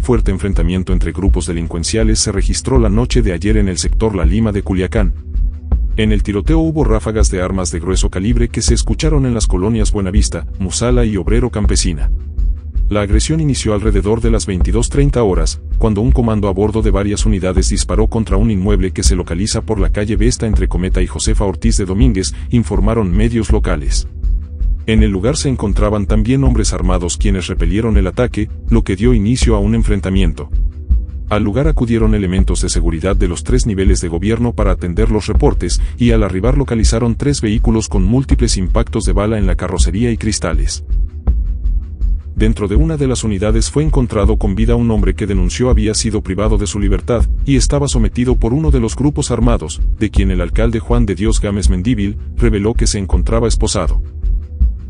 fuerte enfrentamiento entre grupos delincuenciales se registró la noche de ayer en el sector La Lima de Culiacán. En el tiroteo hubo ráfagas de armas de grueso calibre que se escucharon en las colonias Buenavista, Musala y Obrero Campesina. La agresión inició alrededor de las 22.30 horas, cuando un comando a bordo de varias unidades disparó contra un inmueble que se localiza por la calle Vesta entre Cometa y Josefa Ortiz de Domínguez, informaron medios locales. En el lugar se encontraban también hombres armados quienes repelieron el ataque, lo que dio inicio a un enfrentamiento. Al lugar acudieron elementos de seguridad de los tres niveles de gobierno para atender los reportes, y al arribar localizaron tres vehículos con múltiples impactos de bala en la carrocería y cristales. Dentro de una de las unidades fue encontrado con vida un hombre que denunció había sido privado de su libertad y estaba sometido por uno de los grupos armados, de quien el alcalde Juan de Dios Gámez Mendíbil reveló que se encontraba esposado.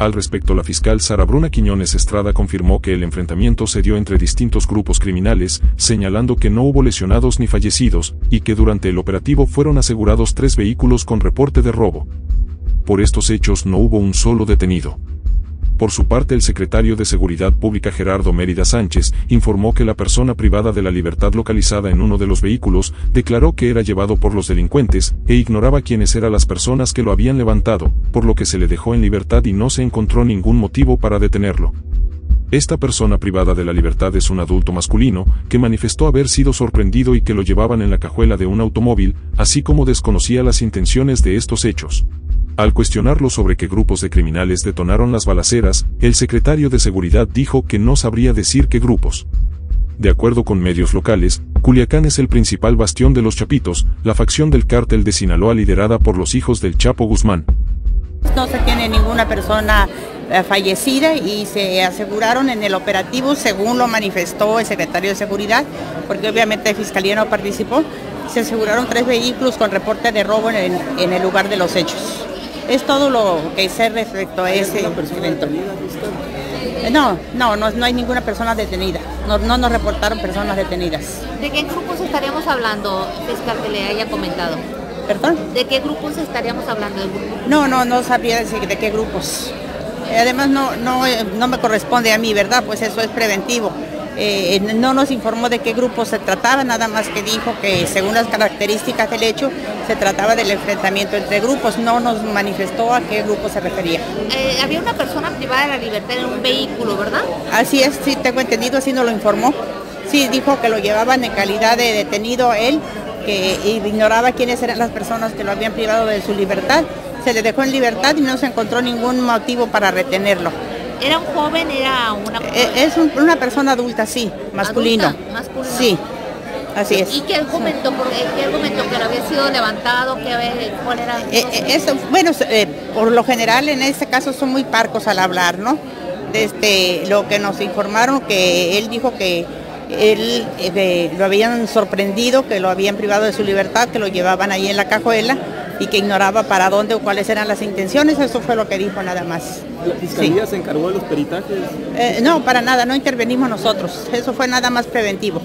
Al respecto, la fiscal Sara Bruna Quiñones Estrada confirmó que el enfrentamiento se dio entre distintos grupos criminales, señalando que no hubo lesionados ni fallecidos, y que durante el operativo fueron asegurados tres vehículos con reporte de robo. Por estos hechos no hubo un solo detenido. Por su parte, el secretario de Seguridad Pública Gerardo Mérida Sánchez informó que la persona privada de la libertad localizada en uno de los vehículos declaró que era llevado por los delincuentes e ignoraba quiénes eran las personas que lo habían levantado, por lo que se le dejó en libertad y no se encontró ningún motivo para detenerlo. Esta persona privada de la libertad es un adulto masculino, que manifestó haber sido sorprendido y que lo llevaban en la cajuela de un automóvil, así como desconocía las intenciones de estos hechos. Al cuestionarlo sobre qué grupos de criminales detonaron las balaceras, el secretario de Seguridad dijo que no sabría decir qué grupos. De acuerdo con medios locales, Culiacán es el principal bastión de los Chapitos, la facción del cártel de Sinaloa liderada por los hijos del Chapo Guzmán. No se tiene ninguna persona eh, fallecida y se aseguraron en el operativo, según lo manifestó el secretario de Seguridad, porque obviamente Fiscalía no participó, se aseguraron tres vehículos con reporte de robo en, en el lugar de los hechos. Es todo lo que sé respecto a ese evento. No, no, no, no hay ninguna persona detenida. No, no nos reportaron personas detenidas. ¿De qué grupos estaríamos hablando, fiscal, que le haya comentado? ¿Perdón? ¿De qué grupos estaríamos hablando? No, no, no sabría decir de qué grupos. Además no, no, no me corresponde a mí, ¿verdad? Pues eso es preventivo. Eh, no nos informó de qué grupo se trataba, nada más que dijo que según las características del hecho se trataba del enfrentamiento entre grupos, no nos manifestó a qué grupo se refería. Eh, había una persona privada de la libertad en un vehículo, ¿verdad? Así es, sí tengo entendido, así nos lo informó. Sí, dijo que lo llevaban en calidad de detenido él, que ignoraba quiénes eran las personas que lo habían privado de su libertad. Se le dejó en libertad y no se encontró ningún motivo para retenerlo. ¿Era un joven? ¿Era una eh, Es una persona adulta, sí, masculino. Adulta, masculino. Sí, así es. ¿Y qué argumentó? ¿Qué argumentó? ¿Que no había sido levantado? ¿Qué, ¿Cuál era? Eh, eh, eso, bueno, por lo general en este caso son muy parcos al hablar, ¿no? Desde lo que nos informaron, que él dijo que él lo habían sorprendido, que lo habían privado de su libertad, que lo llevaban ahí en la cajuela y que ignoraba para dónde o cuáles eran las intenciones, eso fue lo que dijo nada más. ¿La fiscalía se encargó de los peritajes? no, para nada, no intervenimos nosotros, eso fue nada más preventivo.